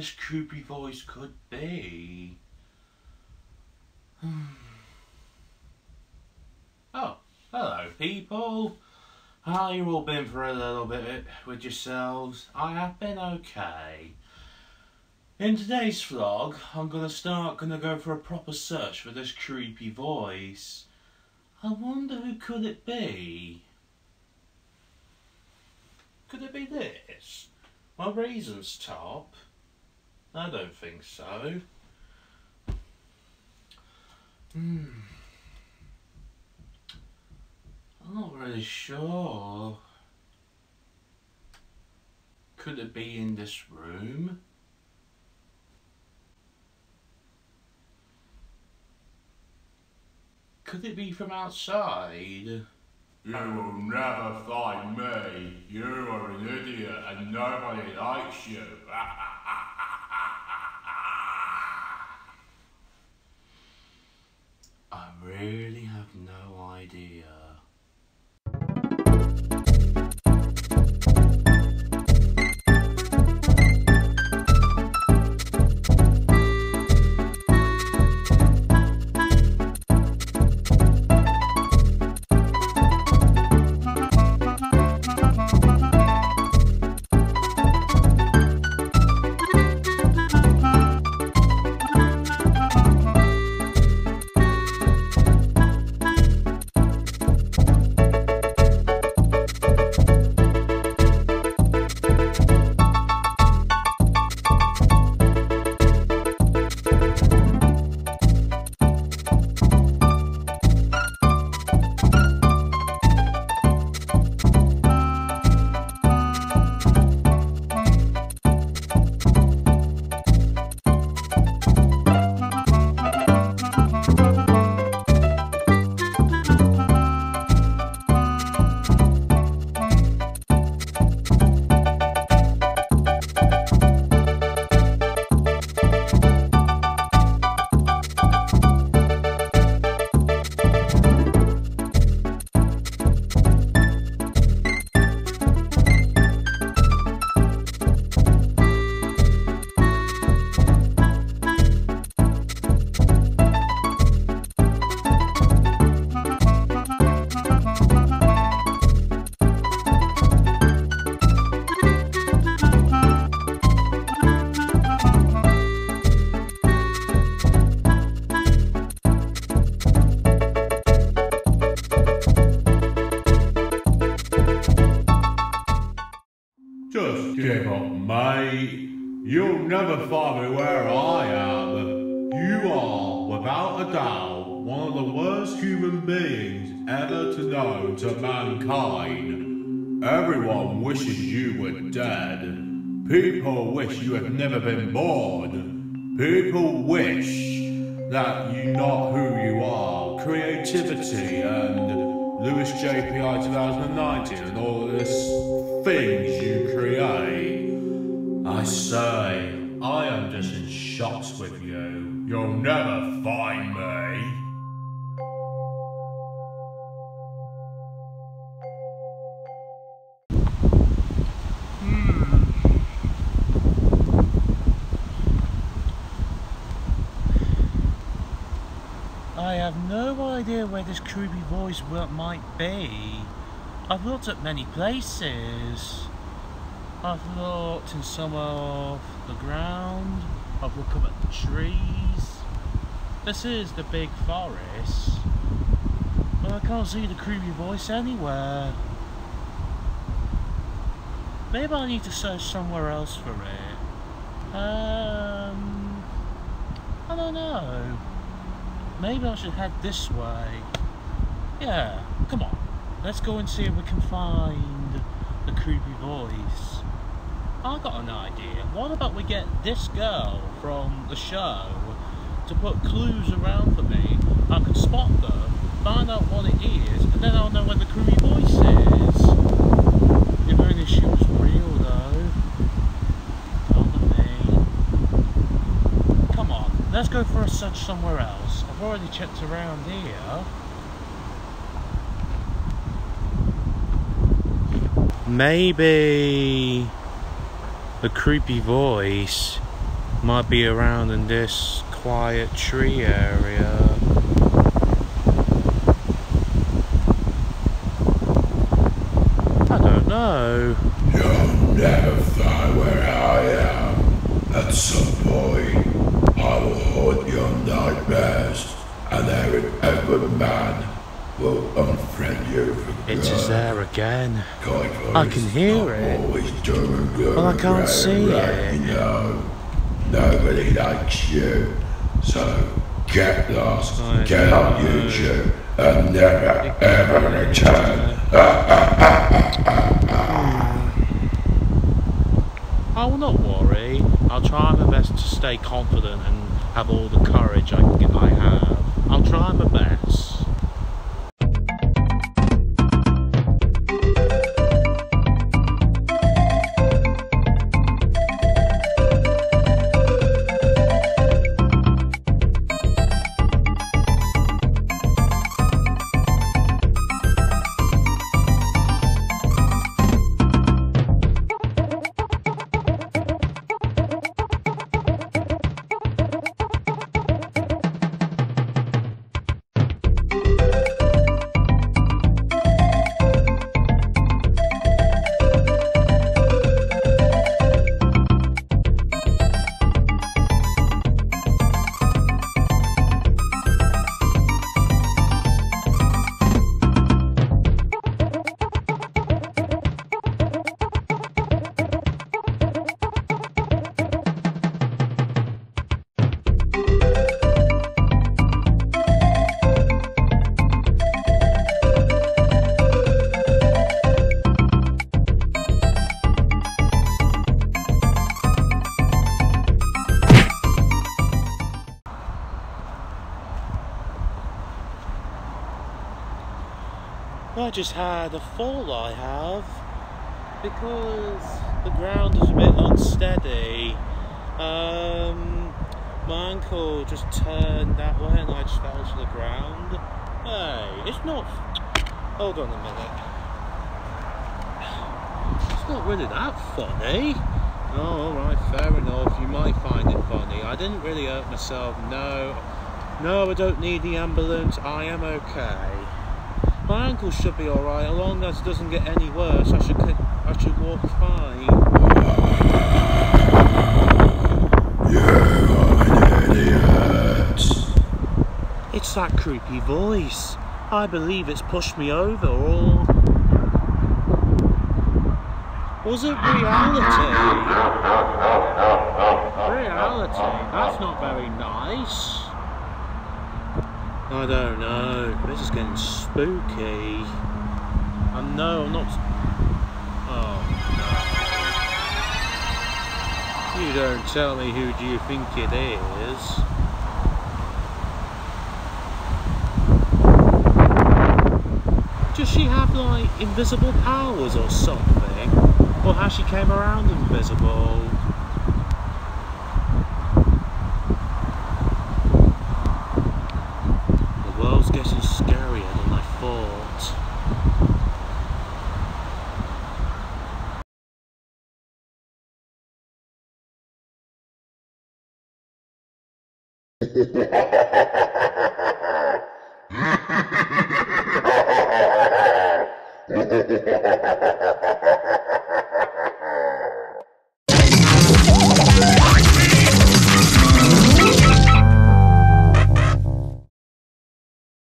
This creepy voice could be. Oh, hello people. How you all been for a little bit with yourselves? I have been okay. In today's vlog, I'm gonna start gonna go for a proper search for this creepy voice. I wonder who could it be? Could it be this? My Raisins top? I don't think so. Hmm. I'm not really sure. Could it be in this room? Could it be from outside? You will never find me. You are an idiot and nobody likes you. never find me where I am. You are, without a doubt, one of the worst human beings ever to know to mankind. Everyone wishes you were dead. People wish you had never been born. People wish that you not who you are. Creativity and Lewis JPI 2019 and all of this things you create. I say, I am just in shock with you. You'll never find me. Hmm. I have no idea where this creepy voice might be. I've looked at many places. I've looked in some of the ground. I've looked up at the trees. This is the big forest. But I can't see the creepy voice anywhere. Maybe I need to search somewhere else for it. Um, I don't know. Maybe I should head this way. Yeah, come on. Let's go and see if we can find the creepy voice. I got an idea. What about we get this girl from the show to put clues around for me? I can spot them, find out what it is, and then I'll know where the creepy voice is. If only she was real though. Come on, let's go for a search somewhere else. I've already checked around here. Maybe the creepy voice might be around in this quiet tree area. I don't know. You'll never find where I am. At some point, I will haunt your nightmares, and every every man will unfriend you for It's there again. I can hear it. Always doing good. Well, I can't see right, it. You know, nobody likes you. So get lost, I get on. YouTube, and never ever return. I will oh, not worry. I'll try my best to stay confident and have all the courage I can. I have. I'll try my best. I just had a fall I have because the ground is a bit unsteady. Um, my ankle just turned that way and I just fell to the ground. Hey, it's not. Hold on a minute. It's not really that funny. Oh, alright, fair enough. You might find it funny. I didn't really hurt myself, no. No, I don't need the ambulance. I am okay. My ankle should be alright, as long as it doesn't get any worse. I should I should walk fine. It's that creepy voice. I believe it's pushed me over, or was it reality? Reality. That's not very nice. I don't know. This is getting spooky. I know I'm not. Oh no. You don't tell me who do you think it is. Does she have like invisible powers or something? Or how she came around invisible? Ha ha ha ha ha!